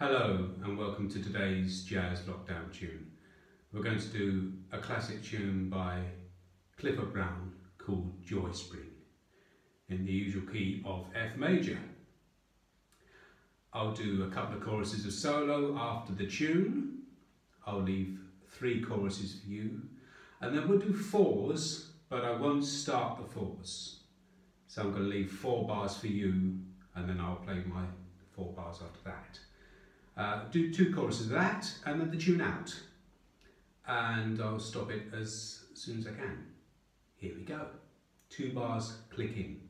Hello and welcome to today's Jazz Lockdown tune. We're going to do a classic tune by Clifford Brown called Joy Spring in the usual key of F major. I'll do a couple of choruses of solo after the tune. I'll leave three choruses for you and then we'll do fours but I won't start the fours. So I'm going to leave four bars for you and then I'll play my four bars after that. Uh, do two choruses of that and then the tune out. And I'll stop it as soon as I can. Here we go. Two bars, clicking.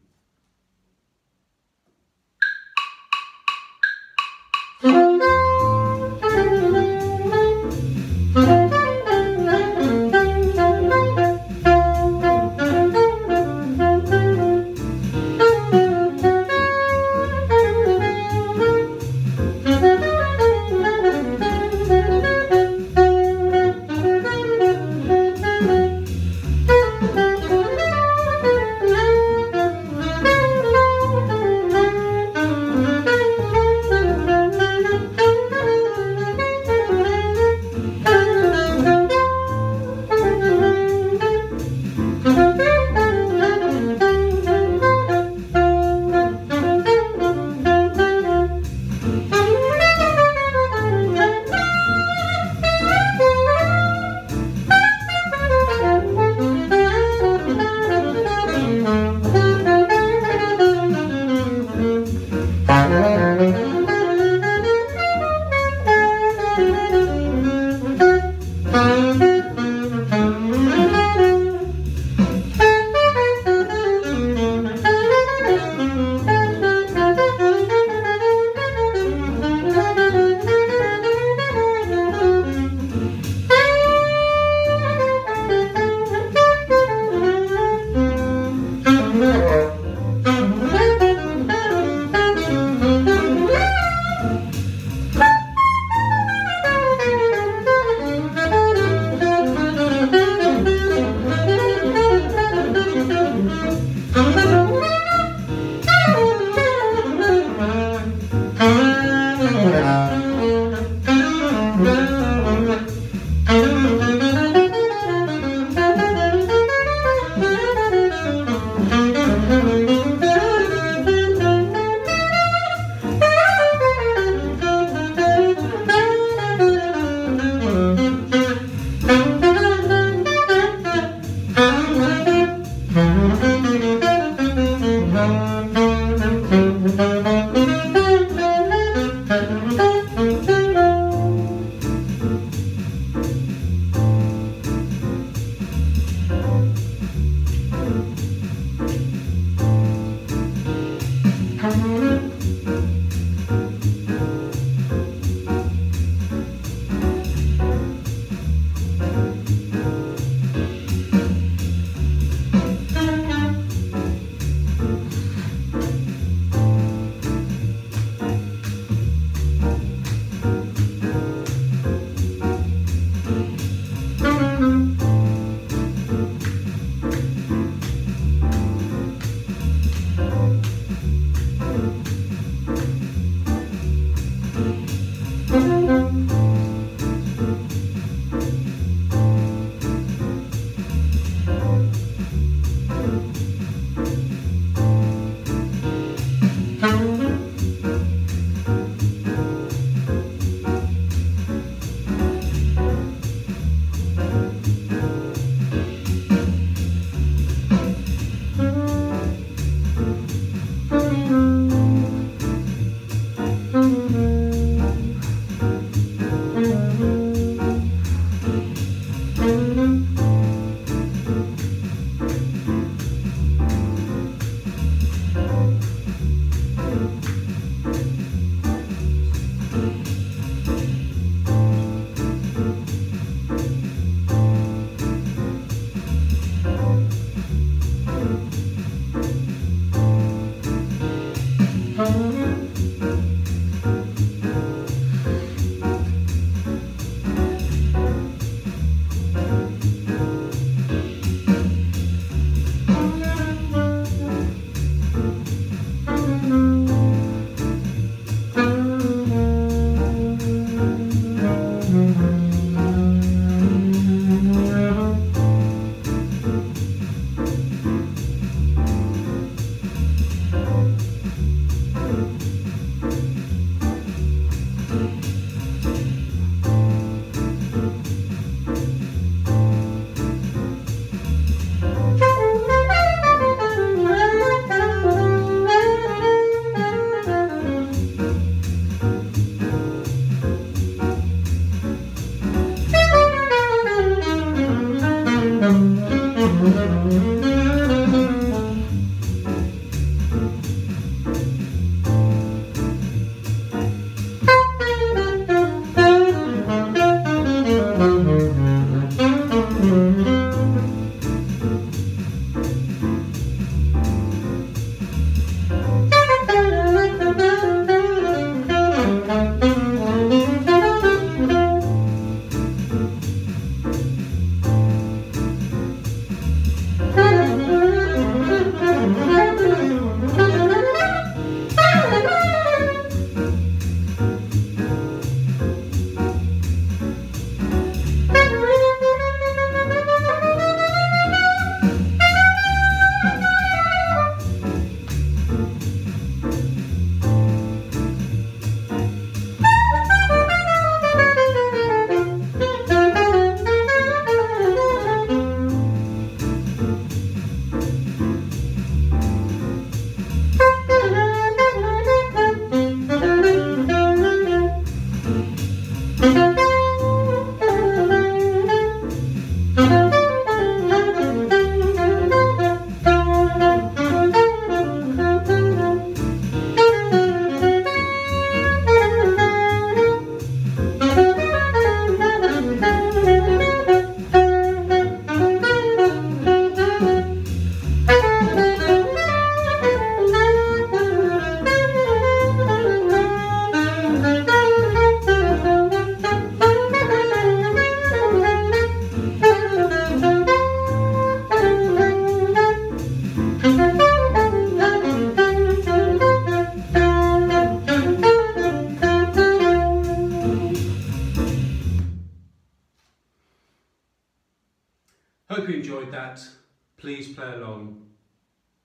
Please play along.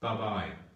Bye bye.